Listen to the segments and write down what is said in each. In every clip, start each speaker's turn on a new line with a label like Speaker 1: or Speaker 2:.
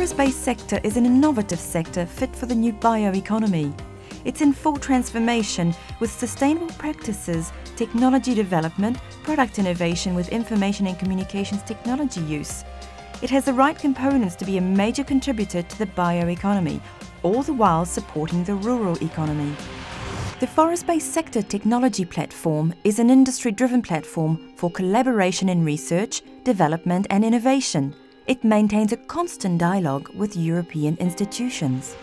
Speaker 1: forest-based sector is an innovative sector fit for the new bioeconomy. It's in full transformation with sustainable practices, technology development, product innovation with information and communications technology use. It has the right components to be a major contributor to the bioeconomy, all the while supporting the rural economy. The Forest Based Sector Technology Platform is an industry driven platform for collaboration in research, development, and innovation. It maintains a constant dialogue with European institutions.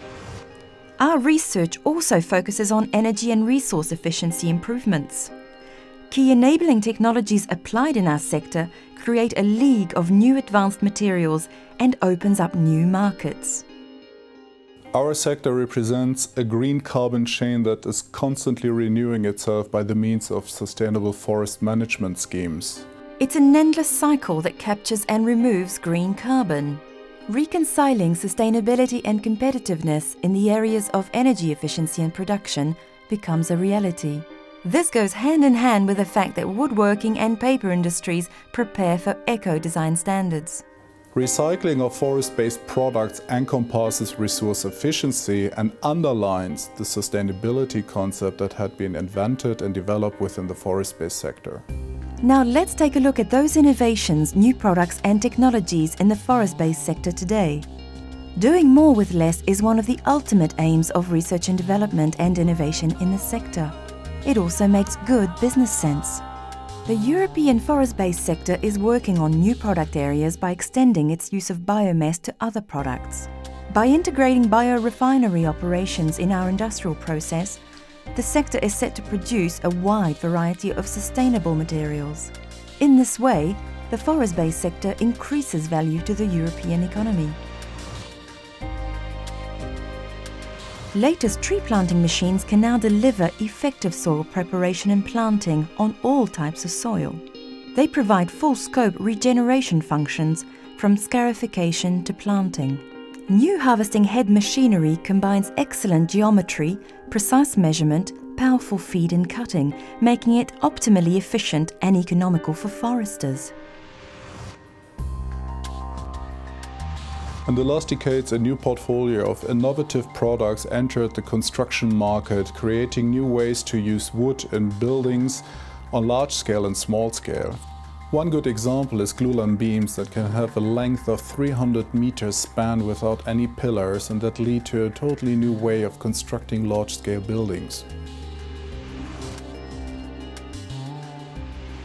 Speaker 1: Our research also focuses on energy and resource efficiency improvements. Key enabling technologies applied in our sector create a league of new advanced materials and opens up new markets.
Speaker 2: Our sector represents a green carbon chain that is constantly renewing itself by the means of sustainable forest management schemes.
Speaker 1: It's an endless cycle that captures and removes green carbon. Reconciling sustainability and competitiveness in the areas of energy efficiency and production becomes a reality. This goes hand in hand with the fact that woodworking and paper industries prepare for eco design standards.
Speaker 2: Recycling of forest-based products encompasses resource efficiency and underlines the sustainability concept that had been invented and developed within the forest-based sector.
Speaker 1: Now let's take a look at those innovations, new products and technologies in the forest-based sector today. Doing more with less is one of the ultimate aims of research and development and innovation in the sector. It also makes good business sense. The European forest-based sector is working on new product areas by extending its use of biomass to other products. By integrating biorefinery operations in our industrial process, the sector is set to produce a wide variety of sustainable materials. In this way, the forest-based sector increases value to the European economy. Latest tree planting machines can now deliver effective soil preparation and planting on all types of soil. They provide full-scope regeneration functions from scarification to planting. New harvesting head machinery combines excellent geometry, precise measurement, powerful feed and cutting, making it optimally efficient and economical for foresters.
Speaker 2: In the last decades, a new portfolio of innovative products entered the construction market, creating new ways to use wood in buildings on large scale and small scale. One good example is glulam beams that can have a length of 300 meters span without any pillars and that lead to a totally new way of constructing large-scale buildings.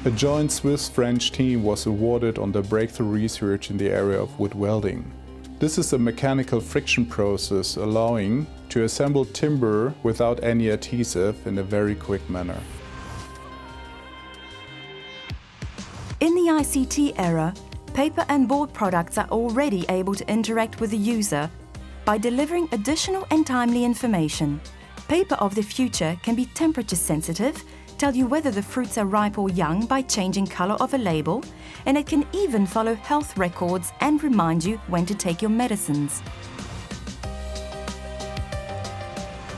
Speaker 2: A joint Swiss-French team was awarded on their breakthrough research in the area of wood welding. This is a mechanical friction process allowing to assemble timber without any adhesive in a very quick manner.
Speaker 1: ICT era, paper and board products are already able to interact with the user by delivering additional and timely information. Paper of the future can be temperature sensitive, tell you whether the fruits are ripe or young by changing color of a label, and it can even follow health records and remind you when to take your medicines.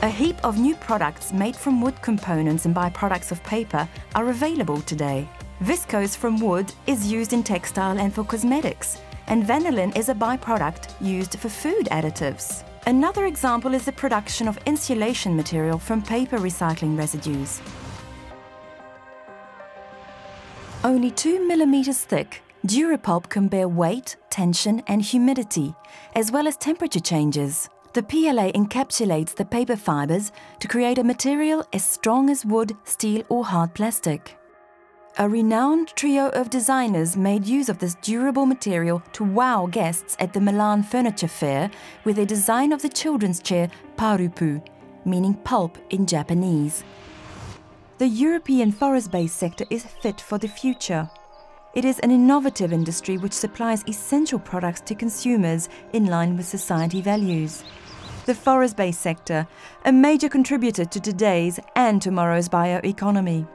Speaker 1: A heap of new products made from wood components and byproducts of paper are available today. Viscose from wood is used in textile and for cosmetics, and vanillin is a byproduct used for food additives. Another example is the production of insulation material from paper recycling residues. Only 2 millimeters thick, Durapulp can bear weight, tension and humidity, as well as temperature changes. The PLA encapsulates the paper fibers to create a material as strong as wood, steel or hard plastic. A renowned trio of designers made use of this durable material to wow guests at the Milan Furniture Fair with a design of the children's chair Parupu, meaning pulp in Japanese. The European forest-based sector is fit for the future. It is an innovative industry which supplies essential products to consumers in line with society values. The forest-based sector, a major contributor to today's and tomorrow's bioeconomy.